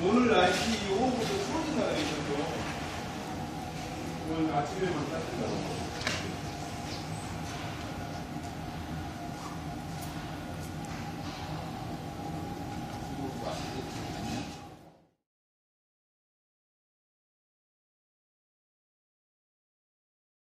오늘 날씨 오후부터 풀어진다는 얘기죠. 오늘 아침에 만났습니다. 뭐 맛있게